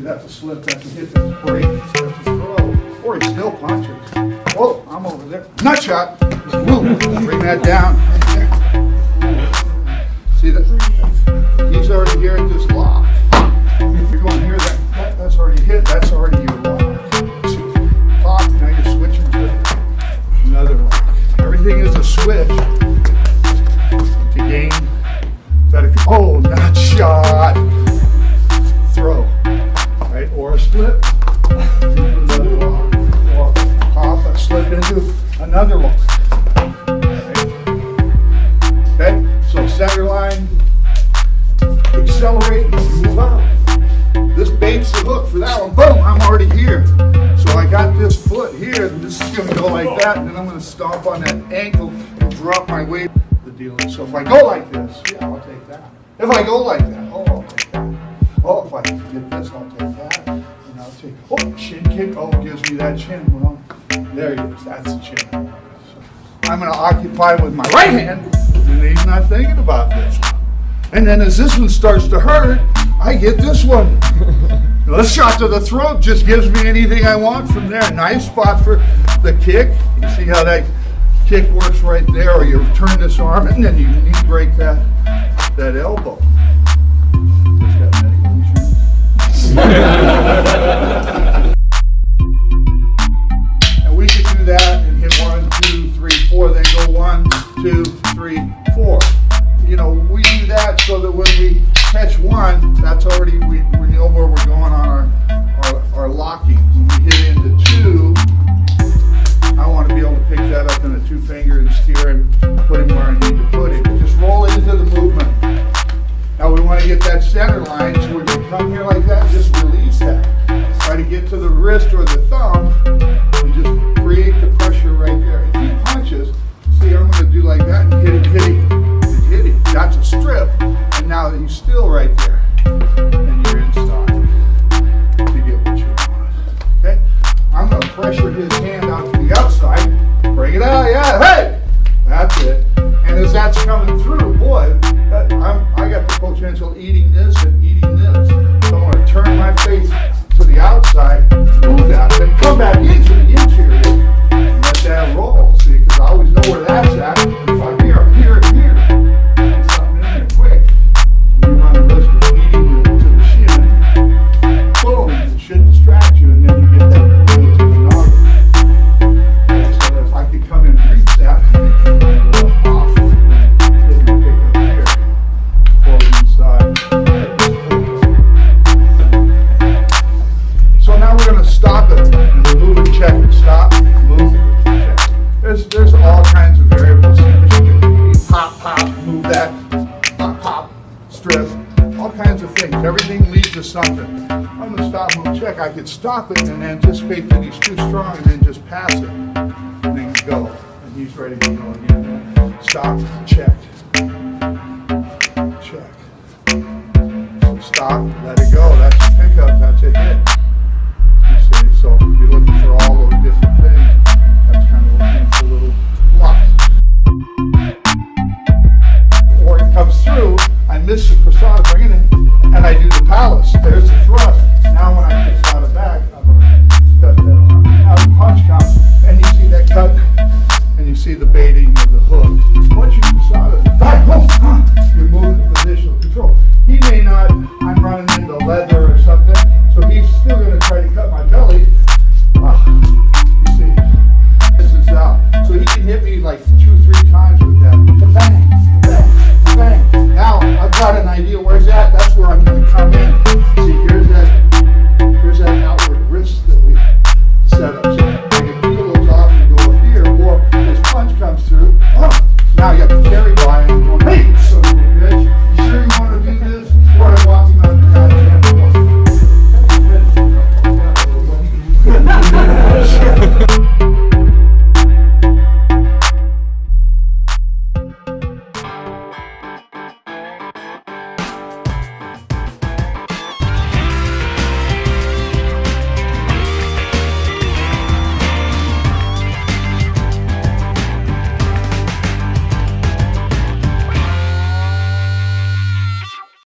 So you have to slip, have to hit the break, have or he still punches. Whoa, oh, I'm over there. Nut shot. Bring that down. Slip. Another lock. Or pop a slip into another lock. Right? Okay? So center line, accelerate, move out. This baits the hook for that one. Boom, I'm already here. So I got this foot here, this is gonna go like that, and I'm gonna stomp on that ankle and drop my weight. The deal so if I go like this, yeah, I'll take that. If I go like that, oh, I'll take that. Oh, if I get this, I'll take that. Oh, chin kick, oh, gives me that chin. Well, there he is, that's the chin. So I'm gonna occupy with my right hand, and he's not thinking about this. And then as this one starts to hurt, I get this one. This shot to the throat just gives me anything I want from there. Nice spot for the kick. You see how that kick works right there, or you turn this arm and then you knee break that that elbow. Come here like that, just release that. Try to get to the wrist or the thumb, something. I'm gonna stop, move, check. I could stop it and anticipate that he's too strong and then just pass it. And then go. And he's ready to go again. Stop, check. Check. Stop, let it go. That's a pickup, that's a hit. Let